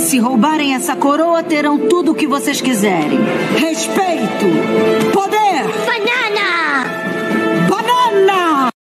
Se roubarem essa coroa, terão tudo o que vocês quiserem. Respeito!